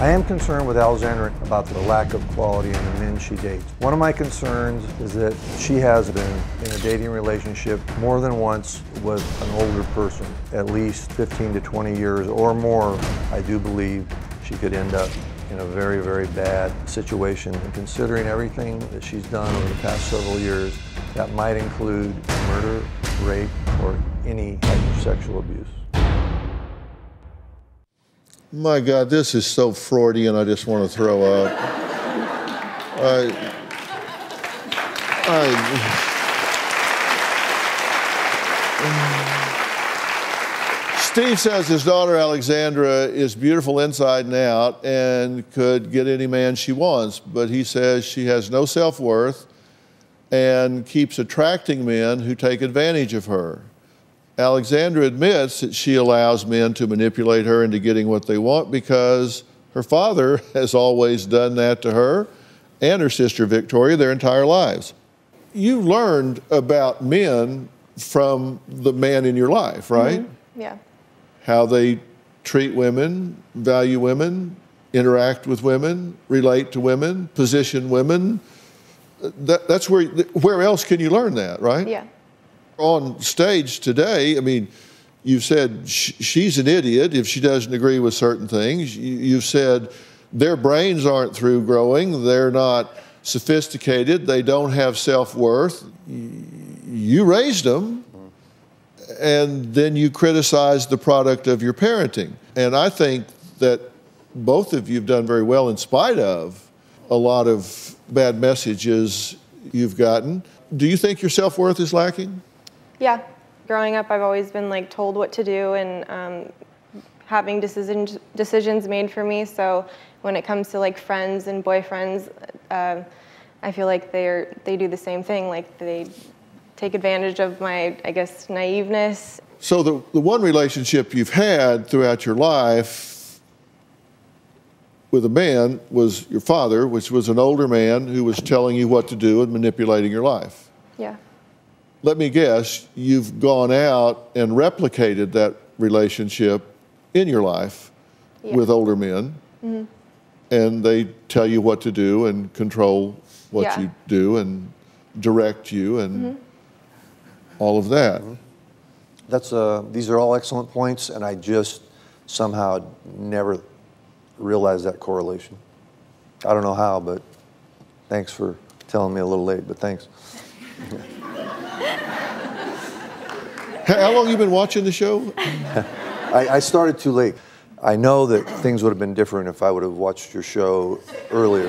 I am concerned with Alexandra about the lack of quality in the men she dates. One of my concerns is that she has been in a dating relationship more than once with an older person, at least 15 to 20 years or more. I do believe she could end up in a very, very bad situation. And considering everything that she's done over the past several years, that might include murder, rape, or any type of sexual abuse. My God, this is so Freudian, I just want to throw up. I, I, Steve says his daughter Alexandra is beautiful inside and out and could get any man she wants, but he says she has no self worth and keeps attracting men who take advantage of her. Alexandra admits that she allows men to manipulate her into getting what they want because her father has always done that to her and her sister Victoria their entire lives. You learned about men from the man in your life, right? Mm-hmm. Yeah. How they treat women, value women, interact with women, relate to women, position women. That, that's where, where else can you learn that, right? Yeah on stage today, I mean, you've said sh- she's an idiot if she doesn't agree with certain things. You've said their brains aren't through growing, they're not sophisticated, they don't have self worth. You raised them, and then you criticize the product of your parenting. And I think that both of you have done very well in spite of a lot of bad messages you've gotten. Do you think your self worth is lacking? Yeah, growing up, I've always been like told what to do and um, having decisions decisions made for me. So when it comes to like friends and boyfriends, uh, I feel like they're they do the same thing. Like they take advantage of my, I guess, naiveness. So the the one relationship you've had throughout your life with a man was your father, which was an older man who was telling you what to do and manipulating your life. Yeah let me guess, you've gone out and replicated that relationship in your life yeah. with older men, mm-hmm. and they tell you what to do and control what yeah. you do and direct you and mm-hmm. all of that. Mm-hmm. That's uh, these are all excellent points, and I just somehow never realized that correlation. I don't know how, but thanks for telling me a little late, but thanks. How long you been watching the show? I, I, started too late. I know that things would have been different if I would have watched your show earlier.